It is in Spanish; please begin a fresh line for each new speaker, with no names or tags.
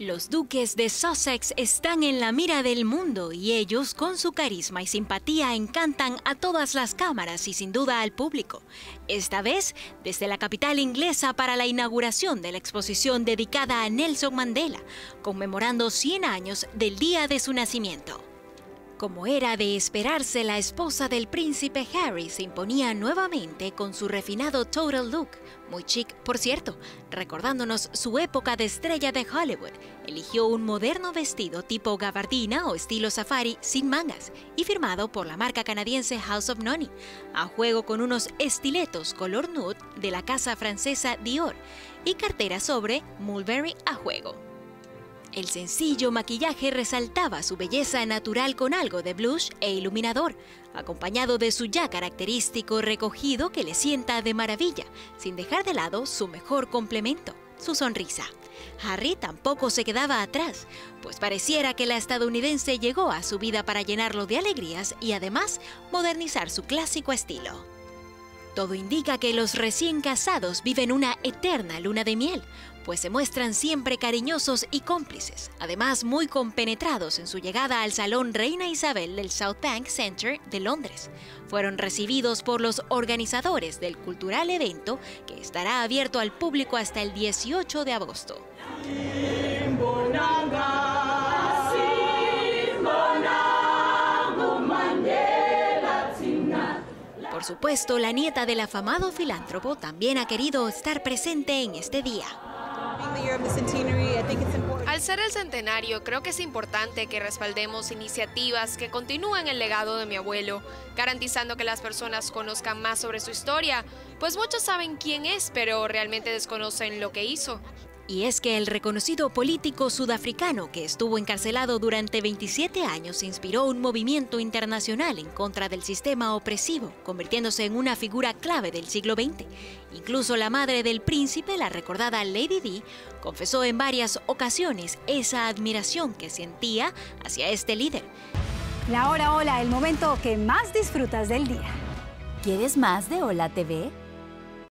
Los duques de Sussex están en la mira del mundo y ellos, con su carisma y simpatía, encantan a todas las cámaras y sin duda al público. Esta vez, desde la capital inglesa para la inauguración de la exposición dedicada a Nelson Mandela, conmemorando 100 años del día de su nacimiento. Como era de esperarse, la esposa del príncipe Harry se imponía nuevamente con su refinado total look, muy chic por cierto, recordándonos su época de estrella de Hollywood. Eligió un moderno vestido tipo gabardina o estilo safari sin mangas y firmado por la marca canadiense House of Noni, a juego con unos estiletos color nude de la casa francesa Dior y cartera sobre Mulberry a juego. El sencillo maquillaje resaltaba su belleza natural con algo de blush e iluminador, acompañado de su ya característico recogido que le sienta de maravilla, sin dejar de lado su mejor complemento, su sonrisa. Harry tampoco se quedaba atrás, pues pareciera que la estadounidense llegó a su vida para llenarlo de alegrías y además modernizar su clásico estilo. Todo indica que los recién casados viven una eterna luna de miel, pues se muestran siempre cariñosos y cómplices, además muy compenetrados en su llegada al Salón Reina Isabel del South Bank Center de Londres. Fueron recibidos por los organizadores del cultural evento que estará abierto al público hasta el 18 de agosto. Por supuesto, la nieta del afamado filántropo también ha querido estar presente en este día.
Al ser el centenario, creo que es importante que respaldemos iniciativas que continúen el legado de mi abuelo, garantizando que las personas conozcan más sobre su historia, pues muchos saben quién es, pero realmente desconocen lo que hizo.
Y es que el reconocido político sudafricano que estuvo encarcelado durante 27 años inspiró un movimiento internacional en contra del sistema opresivo, convirtiéndose en una figura clave del siglo XX. Incluso la madre del príncipe, la recordada Lady Di, confesó en varias ocasiones esa admiración que sentía hacia este líder.
La hora hola, el momento que más disfrutas del día.
¿Quieres más de Hola TV?